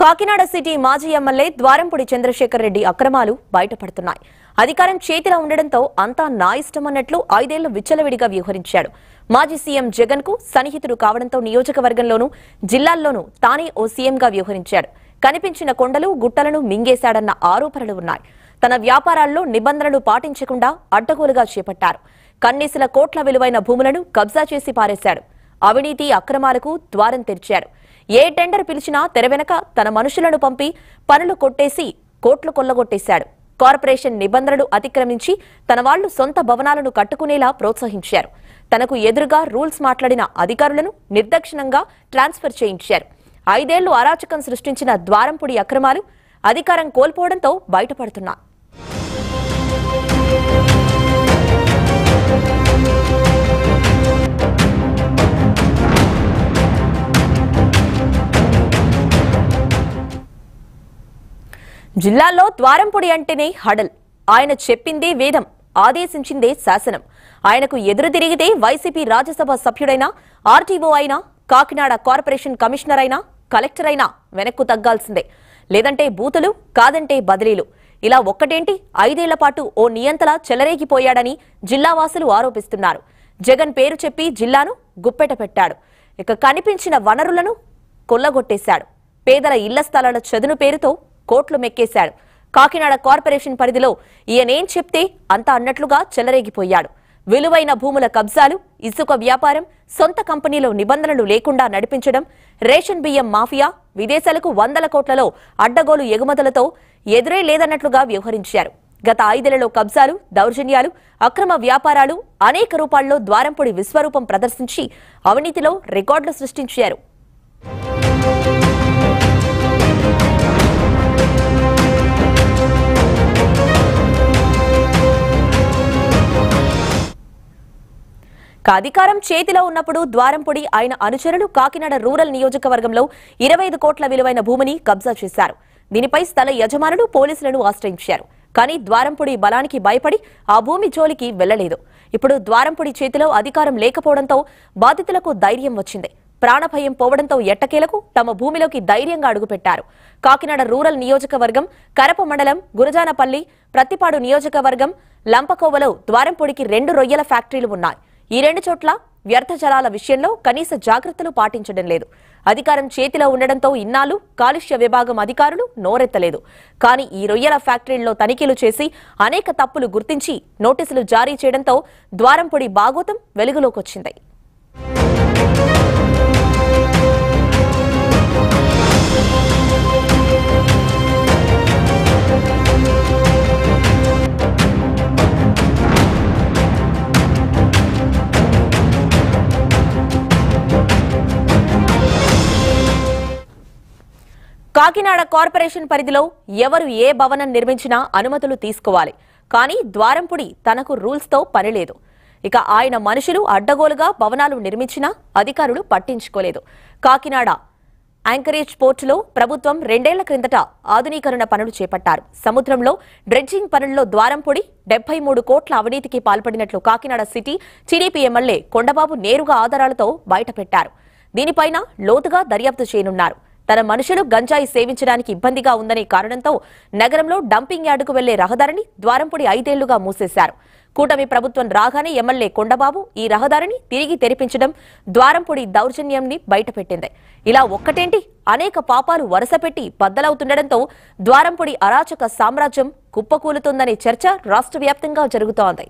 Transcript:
Kakinada city మాజీ MLA Dwarampudi Chandrasekhar Reddy అక్రమాలు బయటపడుతున్నాయి. అధికారం చేతిలో ఉండడంతో అంతా నా ఇష్టమన్నట్లు ఐదేళ్ళు విచ్చలవిడిగా వ్యవహరించాడు. మాజీ సీఎం జగన్కు సన్నిహితుడు కావడంతో నియోజకవర్గంలోనూ జిల్లాల్లోనూ తానే ఓ సీఎంగా వ్యవహరించాడు. కనిపించిన కొండలు గుట్టలను మింగేశాడన్న ఆరోపణలు ఉన్నాయి. తన వ్యాపారాల్లో నిబంధనలు పాటించకుండా అడ్డగోలుగా చేపట్టారు. కన్నీసుల కోట్ల విలువైన భూములను కబ్జా చేసి పారేశాడు. అవినీతి అక్రమాలకు ద్వారం తెరిచాడు ఏ టెండర్ పిలిచినా తెర వెనక తన మనుషులను పంపి పనులు కొట్టేసి కోట్లు కొల్లగొట్టేశాడు. కార్పొరేషన్ నిబంధనలు అతిక్రమించి తన వాళ్ళు సొంత భవనాలను కట్టుకునేలా ప్రోత్సహించారు. తనకు ఎదురుగా రూల్స్ మాట్లాడిన అధికారులను నిర్దక్షిణంగా ట్రాన్స్ఫర్ చేయించారు. ఐదేళ్ళు అరాచకం సృష్టించిన ద్వారంపుడి అక్రమాలు అధికారం కోల్పోవడంతో బయటపడుతున్నా జిల్లాలో ద్వారంపొడి అంటేనే హడల్. ఆయన చెప్పిందే వేదం ఆదేశించిందే శాసనం. ఆయనకు ఎదురు తిరిగితే వైసీపీ రాజ్యసభ సభ్యుడైనా ఆర్టీఓ అయినా కాకినాడ కార్పొరేషన్ కమిషనర్ అయినా కలెక్టర్ అయినా వెనక్కు తగ్గాల్సిందే. లేదంటే బూతులు కాదంటే బదిలీలు. ఇలా ఒక్కటేంటి? ఐదేళ్ళ పాటు ఓ నియంతలా చెలరేగిపోయాడని జిల్లావాసులు ఆరోపిస్తున్నారు. జగన్ పేరు చెప్పి జిల్లాను గుప్పెట పెట్టాడు. ఇక కనిపించిన వనరులను కొల్లగొట్టేశాడు. పేదల ఇళ్ళ స్థలాల చదును పేరుతో కోట్లు మెక్కేశాడు. కాకినాడ కార్పొరేషన్ పరిధిలో ఈయనేం చెప్తే అంత అన్నట్లుగా చెలరేగిపోయాడు. విలువైన భూముల కబ్జాలు ఇసుక వ్యాపారం సొంత కంపెనీలో నిబంధనలు లేకుండా నడిపించడం రేషన్ బియ్యం మాఫియా విదేశాలకు వందల కోట్లలో అడ్డగోలు ఎగుమతులతో ఎదురే లేదన్నట్లుగా వ్యవహరించారు. గత ఐదేళ్ళలో కబ్జాలు దౌర్జన్యాలు అక్రమ వ్యాపారాలు అనేక రూపాల్లో ద్వారంపొడి విశ్వరూపం ప్రదర్శించి అవినీతిలో రికార్డులు సృష్టించారు. అధికారం చేతిలో ఉన్నప్పుడు ద్వారంపొడి ఆయన అనుచరులు కాకినాడ రూరల్ నియోజకవర్గంలో ఇరవై ఐదు కోట్ల విలువైన భూమిని కబ్జా చేశారు. దీనిపై స్థల యజమానులు పోలీసులను ఆశ్రయించారు. కానీ ద్వారంపొడి బలానికి భయపడి ఆ భూమి జోలికి వెళ్ళలేదు ఇప్పుడు ద్వారంపొడి చేతిలో అధికారం లేకపోవడంతో బాధితులకు ధైర్యం వచ్చింది. ప్రాణభయం పోవడంతో ఎట్టకేలకు తమ భూమిలోకి ధైర్యంగా అడుగుపెట్టారు. కాకినాడ రూరల్ నియోజకవర్గం కరప మండలం గురజానపల్లి ప్రత్తిపాడు నియోజకవర్గం లంపకోవలో ద్వారంపొడికి రెండు రొయ్యల ఫ్యాక్టరీలు ఉన్నాయి. ఈ రెండు చోట్ల వ్యర్థ జలాల విషయంలో కనీస జాగ్రత్తలు పాటించడం లేదు. అధికారం చేతిలో ఉండడంతో ఇన్నాళ్ళు కాలుష్య విభాగం అధికారులు నోరెత్తలేదు. కానీ ఈ రొయ్యల ఫ్యాక్టరీల్లో తనిఖీలు చేసి అనేక తప్పులు గుర్తించి నోటీసులు జారీ చేయడంతో ద్వారంపొడి బాగోతం వెలుగులోకొచ్చింది. కాకినాడ కార్పొరేషన్ పరిధిలో ఎవరు ఏ భవనం నిర్మించినా అనుమతులు తీసుకోవాలి. కానీ ద్వారంపుడి తనకు రూల్స్తో పనిలేదు ఇక ఆయన మనుషులు అడ్డగోలుగా భవనాలు నిర్మించినా అధికారులు పట్టించుకోలేదు. కాకినాడ యాంకరేజ్ పోర్టులో ప్రభుత్వం రెండేళ్ళ క్రిందట ఆధునీకరణ పనులు చేపట్టారు. సముద్రంలో డ్రెడ్జింగ్ పనుల్లో ద్వారంపొడి డెబ్బై మూడు కోట్ల అవినీతికి పాల్పడినట్లు Kakinada city TDP MLA Kondababu నేరుగా ఆధారాలతో బయటపెట్టారు. దీనిపైన లోతుగా దర్యాప్తు చేయనున్నారు. తన మనుషులు గంజాయి సేవించడానికి ఇబ్బందిగా ఉందనే కారణంతో నగరంలో డంపింగ్ యార్డుకు వెళ్ళే రహదారిని ద్వారంపొడి ఐదేళ్ళుగా మూసేశారు. కూటమి ప్రభుత్వం రాగానే ఎమ్మెల్యే కొండబాబు ఈ రహదారిని తిరిగి తెరిపించడం ద్వారంపొడి దౌర్జన్యంని బయటపెట్టింది. ఇలా ఒక్కటేంటి? అనేక పాపాలు వరుసపెట్టి బద్దలవుతుండటంతో ద్వారంపొడి అరాచక సామ్రాజ్యం కుప్పకూలుతుందనే చర్చ రాష్ట్ర వ్యాప్తంగా జరుగుతోంది.